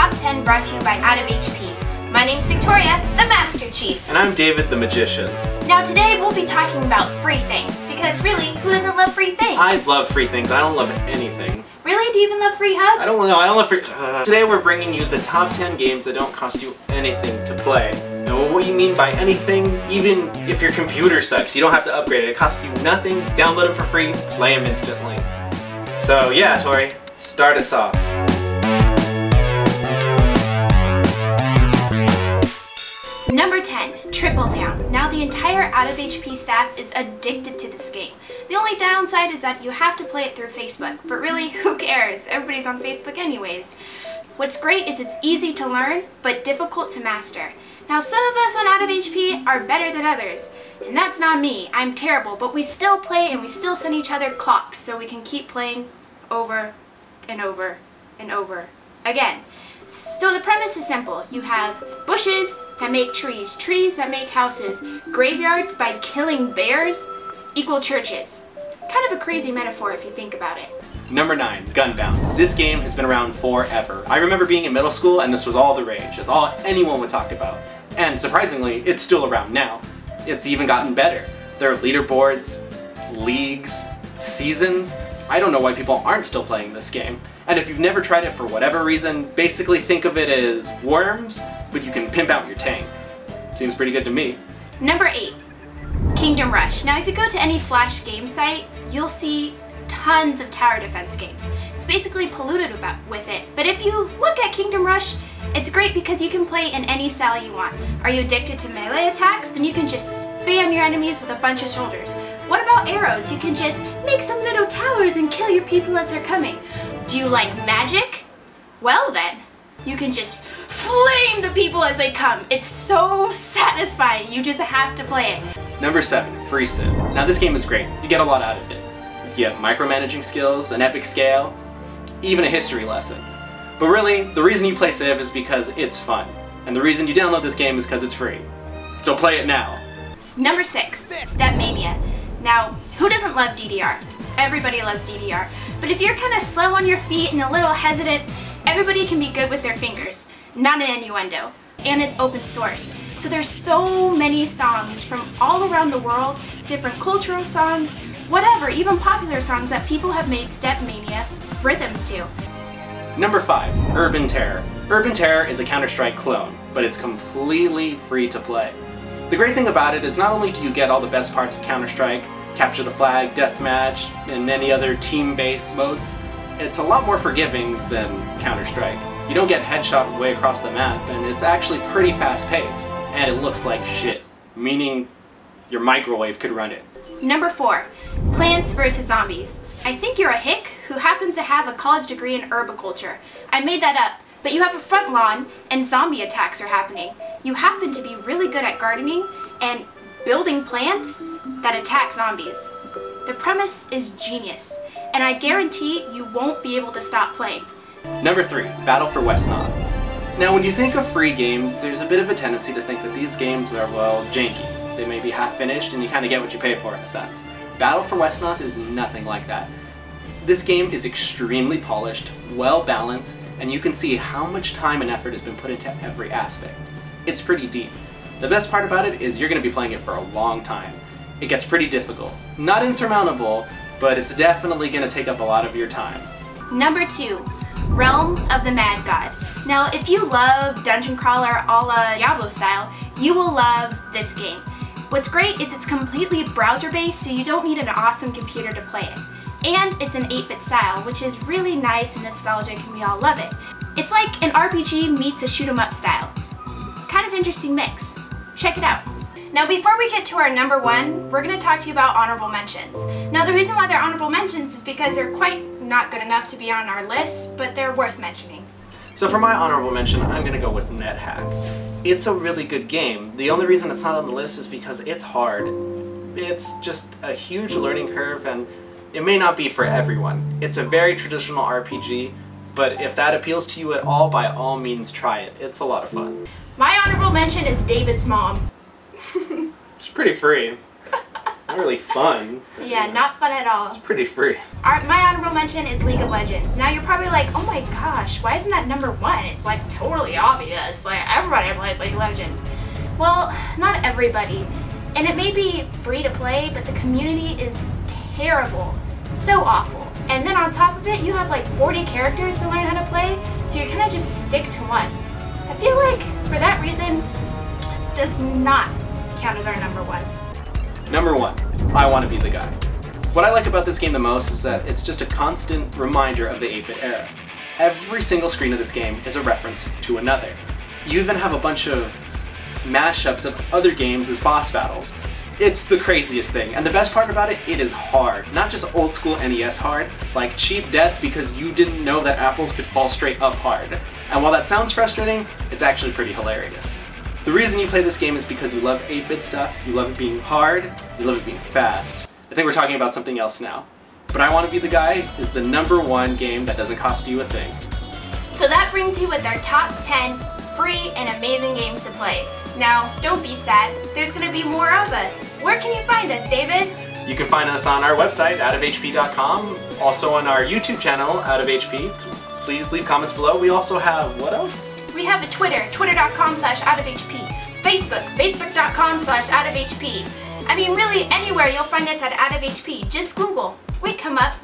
Top 10 brought to you by Out of HP. My name's Victoria, the Master Chief. And I'm David the Magician. Now today we'll be talking about free things, because really, who doesn't love free things? I love free things. I don't love anything. Really? Do you even love free hugs? I don't know. I don't love free. Uh, today we're bringing you the top 10 games that don't cost you anything to play. Now, what do you mean by anything, even if your computer sucks, you don't have to upgrade it. It costs you nothing. Download them for free. Play them instantly. So yeah, Tori, start us off. Triple Town. Now the entire Out of HP staff is addicted to this game. The only downside is that you have to play it through Facebook, but really, who cares? Everybody's on Facebook anyways. What's great is it's easy to learn, but difficult to master. Now some of us on Out of HP are better than others, and that's not me. I'm terrible, but we still play and we still send each other clocks so we can keep playing over and over and over again. So the premise is simple. You have bushes that make trees, trees that make houses, graveyards by killing bears equal churches. Kind of a crazy metaphor if you think about it. Number 9, Gunbound. This game has been around forever. I remember being in middle school and this was all the rage. It's all anyone would talk about. And surprisingly, it's still around now. It's even gotten better. There are leaderboards, leagues, seasons. I don't know why people aren't still playing this game. And if you've never tried it for whatever reason, basically think of it as worms, but you can pimp out your tank. Seems pretty good to me. Number 8. Kingdom Rush. Now if you go to any Flash game site, you'll see tons of tower defense games. It's basically polluted about with it, but if you look at Kingdom Rush, it's great because you can play in any style you want. Are you addicted to melee attacks? Then you can just spam your enemies with a bunch of shoulders. What about arrows? You can just make some little towers and kill your people as they're coming. Do you like magic? Well then, you can just flame the people as they come. It's so satisfying. You just have to play it. Number 7, Free Civ. Now this game is great. You get a lot out of it. You have micromanaging skills, an epic scale, even a history lesson. But really, the reason you play Civ is because it's fun. And the reason you download this game is because it's free. So play it now. Number 6, Step Mania. Now, who doesn't love DDR? Everybody loves DDR. But if you're kind of slow on your feet and a little hesitant, everybody can be good with their fingers. Not an innuendo. And it's open source. So there's so many songs from all around the world, different cultural songs, whatever, even popular songs that people have made Step Mania rhythms to. Number 5. Urban Terror. Urban Terror is a Counter-Strike clone, but it's completely free to play. The great thing about it is not only do you get all the best parts of Counter-Strike, capture the flag, deathmatch, and any other team-based modes, it's a lot more forgiving than Counter-Strike. You don't get headshot way across the map, and it's actually pretty fast-paced, and it looks like shit, meaning your microwave could run it. Number 4. Plants vs. Zombies. I think you're a hick who happens to have a college degree in herbiculture. I made that up, but you have a front lawn and zombie attacks are happening. You happen to be really good at gardening and building plants that attack zombies. The premise is genius, and I guarantee you won't be able to stop playing. Number 3. Battle for Westnoth. Now when you think of free games, there's a bit of a tendency to think that these games are, well, janky. They may be half finished and you kind of get what you pay for in a sense. Battle for Westnoth is nothing like that. This game is extremely polished, well balanced, and you can see how much time and effort has been put into every aspect. It's pretty deep. The best part about it is you're going to be playing it for a long time. It gets pretty difficult. Not insurmountable, but it's definitely going to take up a lot of your time. Number 2. Realm of the Mad God. Now, if you love dungeon crawler a la Diablo style, you will love this game. What's great is it's completely browser-based, so you don't need an awesome computer to play it. And it's an 8-bit style, which is really nice and nostalgic and we all love it. It's like an RPG meets a shoot 'em up style. Kind of interesting mix. Check it out. Now before we get to our number one, we're going to talk to you about honorable mentions. Now the reason why they're honorable mentions is because they're quite not good enough to be on our list, but they're worth mentioning. So for my honorable mention, I'm going to go with NetHack. It's a really good game. The only reason it's not on the list is because it's hard. It's just a huge learning curve and it may not be for everyone. It's a very traditional RPG, but if that appeals to you at all, by all means try it. It's a lot of fun. My honorable mention is David's mom. It's pretty free. Not really fun. Yeah, not fun at all. It's pretty free. Our, my honorable mention is League of Legends. Now you're probably like, oh my gosh, why isn't that number one? It's like totally obvious. Like everybody plays League of Legends. Well, not everybody. And it may be free to play, but the community is terrible. So awful. And then on top of it, you have like 40 characters to learn how to play, so you kind of just stick to one. I feel like for that reason, it does not count as our number one. Number one, I want to be the guy. What I like about this game the most is that it's just a constant reminder of the 8-bit era. Every single screen of this game is a reference to another. You even have a bunch of mashups of other games as boss battles. It's the craziest thing, and the best part about it, it is hard. Not just old school NES hard, like cheap death because you didn't know that apples could fall straight up hard. And while that sounds frustrating, it's actually pretty hilarious. The reason you play this game is because you love 8-bit stuff, you love it being hard, you love it being fast. I think we're talking about something else now. But I Want to Be the Guy is the number one game that doesn't cost you a thing. So that brings you with our top 10 free and amazing games to play. Now, don't be sad, there's gonna be more of us. Where can you find us, David? You can find us on our website, outofhp.com, also on our YouTube channel, Out of HP. Please leave comments below. We also have, what else? We have a Twitter, twitter.com slash outofhp. Facebook, facebook.com slash outofhp. I mean, really, anywhere you'll find us at Out of HP. Just Google. We come up.